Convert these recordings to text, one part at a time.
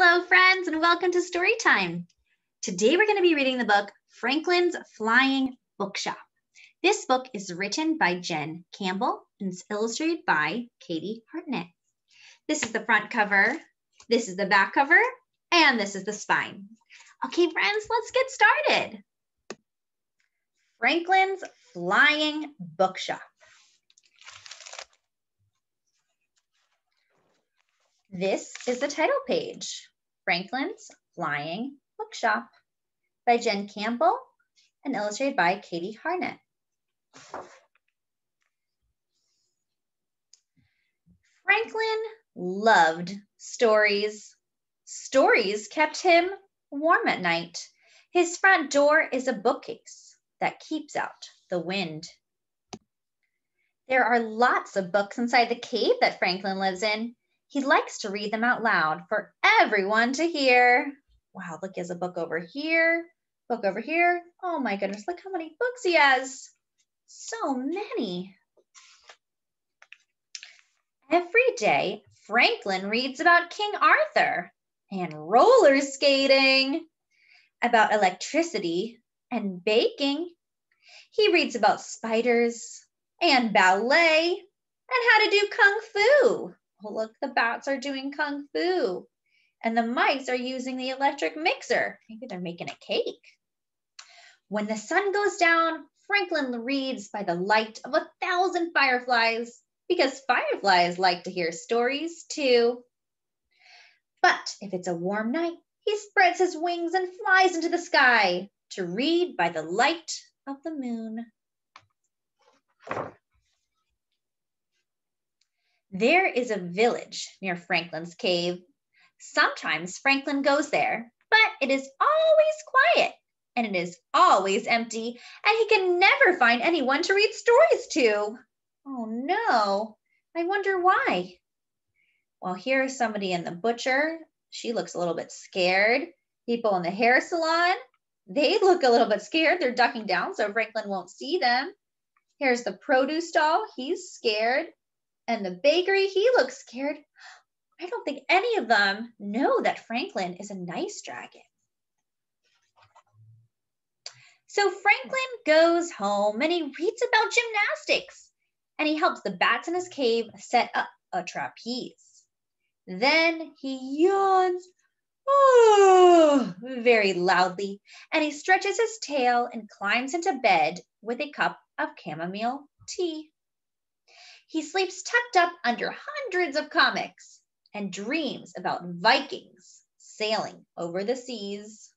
Hello, friends, and welcome to Story Time. Today we're going to be reading the book Franklin's Flying Bookshop. This book is written by Jen Campbell and it's illustrated by Katie Harnett. This is the front cover, this is the back cover, and this is the spine. Okay, friends, let's get started. Franklin's Flying Bookshop. This is the title page, Franklin's Flying Bookshop by Jen Campbell and illustrated by Katie Harnett. Franklin loved stories. Stories kept him warm at night. His front door is a bookcase that keeps out the wind. There are lots of books inside the cave that Franklin lives in. He likes to read them out loud for everyone to hear. Wow, look, he has a book over here, book over here. Oh my goodness, look how many books he has. So many. Every day, Franklin reads about King Arthur and roller skating, about electricity and baking. He reads about spiders and ballet and how to do kung fu. Oh, look, the bats are doing kung fu. And the mice are using the electric mixer. Maybe they're making a cake. When the sun goes down, Franklin reads by the light of a thousand fireflies because fireflies like to hear stories too. But if it's a warm night, he spreads his wings and flies into the sky to read by the light of the moon. There is a village near Franklin's cave. Sometimes Franklin goes there, but it is always quiet and it is always empty, and he can never find anyone to read stories to. Oh no, I wonder why. Well, here's somebody in the butcher. She looks a little bit scared. People in the hair salon, they look a little bit scared. They're ducking down so Franklin won't see them. Here's the produce stall. He's scared. And the bakery, he looks scared. I don't think any of them know that Franklin is a nice dragon. So Franklin goes home and he reads about gymnastics and he helps the bats in his cave set up a trapeze. Then he yawns oh, very loudly and he stretches his tail and climbs into bed with a cup of chamomile tea. He sleeps tucked up under hundreds of comics and dreams about Vikings sailing over the seas.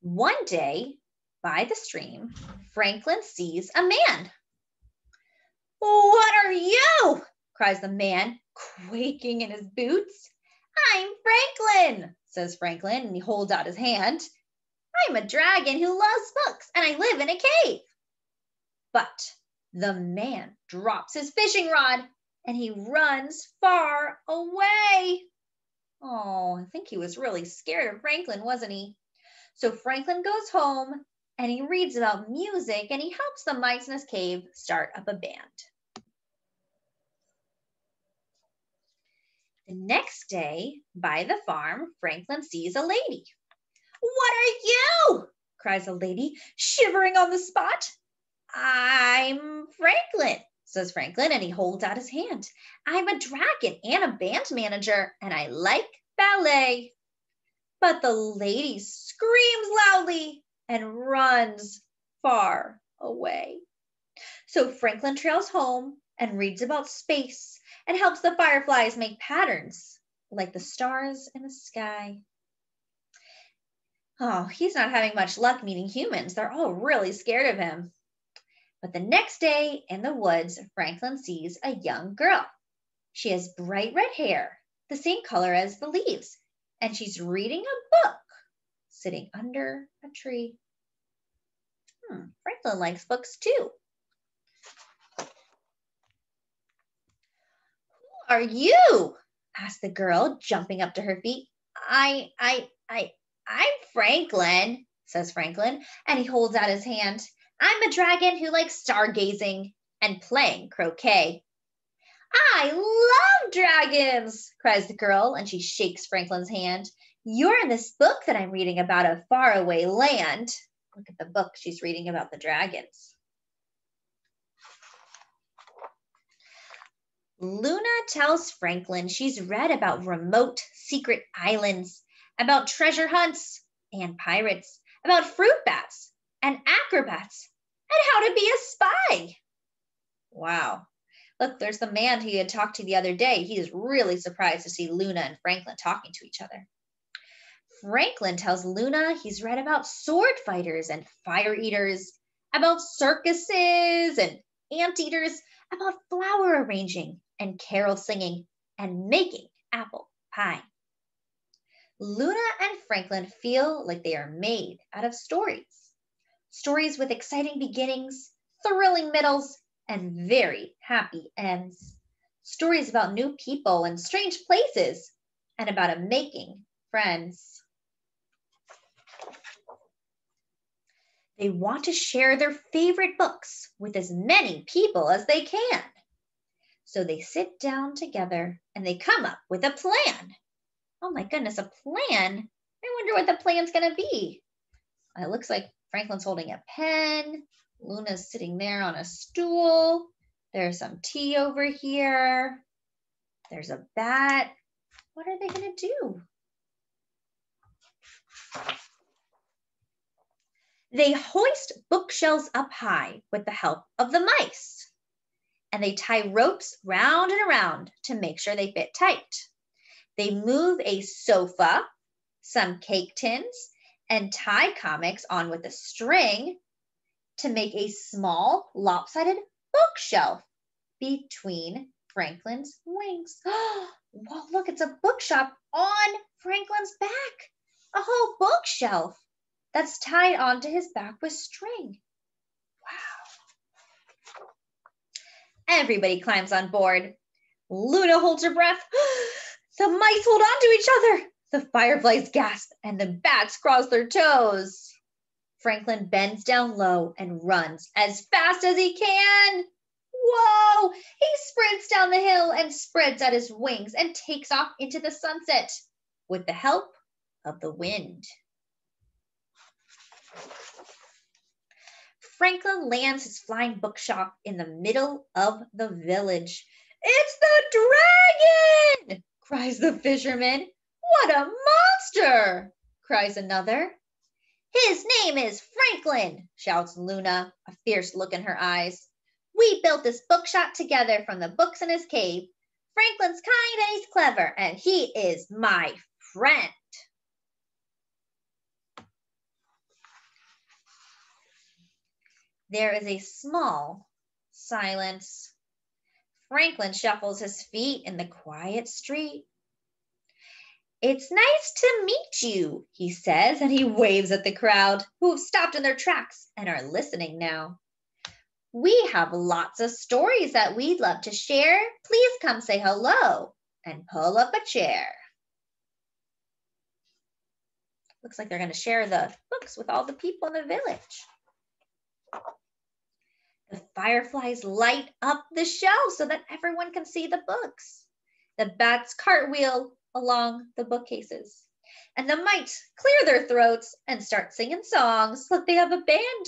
One day, by the stream, Franklin sees a man. What are you? cries the man, quaking in his boots. I'm Franklin, says Franklin, and he holds out his hand. I'm a dragon who loves books and I live in a cave. But the man drops his fishing rod and he runs far away. Oh, I think he was really scared of Franklin, wasn't he? So Franklin goes home and he reads about music and he helps the mice in his cave start up a band. The next day, by the farm, Franklin sees a lady. What are you? Cries a lady, shivering on the spot. I'm Franklin, says Franklin, and he holds out his hand. I'm a dragon and a band manager, and I like ballet. But the lady screams loudly and runs far away. So Franklin trails home and reads about space and helps the fireflies make patterns like the stars in the sky. Oh, he's not having much luck meeting humans. They're all really scared of him. But the next day in the woods, Franklin sees a young girl. She has bright red hair, the same color as the leaves, and she's reading a book sitting under a tree. Hmm, Franklin likes books too. Who are you? asked the girl, jumping up to her feet. I, I, I, I'm Franklin, says Franklin, and he holds out his hand. I'm a dragon who likes stargazing and playing croquet. I love dragons, cries the girl, and she shakes Franklin's hand. You're in this book that I'm reading about a faraway land. Look at the book she's reading about the dragons. Luna tells Franklin she's read about remote secret islands, about treasure hunts and pirates, about fruit bats and acrobats, and how to be a spy. Wow. Look, there's the man he had talked to the other day. He is really surprised to see Luna and Franklin talking to each other. Franklin tells Luna he's read about sword fighters and fire eaters, about circuses and anteaters, about flower arranging and carol singing and making apple pie. Luna and Franklin feel like they are made out of stories. Stories with exciting beginnings, thrilling middles, and very happy ends. Stories about new people and strange places, and about making friends. They want to share their favorite books with as many people as they can. So they sit down together and they come up with a plan. Oh my goodness, a plan? I wonder what the plan's going to be. It looks like Franklin's holding a pen. Luna's sitting there on a stool. There's some tea over here. There's a bat. What are they going to do? They hoist bookshelves up high with the help of the mice. And they tie ropes round and around to make sure they fit tight. They move a sofa, some cake tins, and tie comics on with a string to make a small lopsided bookshelf between Franklin's wings. Whoa, look, it's a bookshop on Franklin's back. A whole bookshelf that's tied onto his back with string. Wow. Everybody climbs on board. Luna holds her breath. the mice hold on to each other. The fireflies gasp and the bats cross their toes. Franklin bends down low and runs as fast as he can. Whoa! He sprints down the hill and spreads out his wings and takes off into the sunset with the help of the wind. Franklin lands his flying bookshop in the middle of the village. It's the dragon! Cries the fisherman. What a monster! cries another. His name is Franklin, shouts Luna, a fierce look in her eyes. We built this bookshop together from the books in his cave. Franklin's kind and he's clever, and he is my friend. There is a small silence. Franklin shuffles his feet in the quiet street. It's nice to meet you, he says, and he waves at the crowd who have stopped in their tracks and are listening now. We have lots of stories that we'd love to share. Please come say hello and pull up a chair. Looks like they're going to share the books with all the people in the village. The fireflies light up the shelves so that everyone can see the books. The bats cartwheel along the bookcases. And the mites clear their throats and start singing songs like they have a band.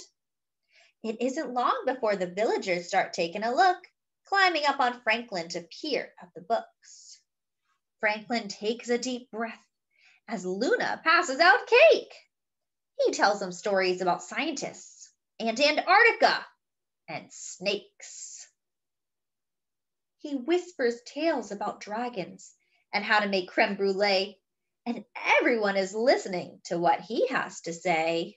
It isn't long before the villagers start taking a look, climbing up on Franklin to peer at the books. Franklin takes a deep breath as Luna passes out cake. He tells them stories about scientists and Antarctica and snakes. He whispers tales about dragons and how to make creme brulee, and everyone is listening to what he has to say.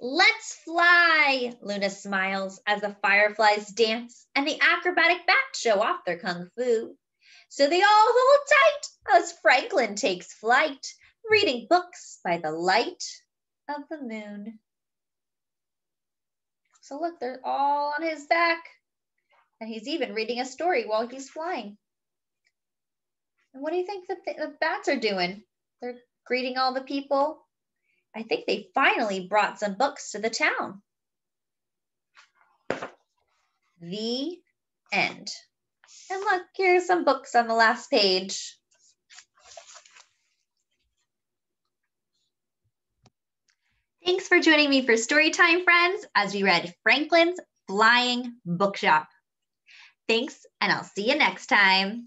Let's fly, Luna smiles as the fireflies dance and the acrobatic bats show off their kung fu. So they all hold tight as Franklin takes flight, reading books by the light of the moon. So look, they're all on his back. And he's even reading a story while he's flying. And what do you think the, the bats are doing? They're greeting all the people. I think they finally brought some books to the town. The end. And look, here's some books on the last page. Thanks for joining me for story time, friends, as we read Franklin's Flying Bookshop. Thanks, and I'll see you next time.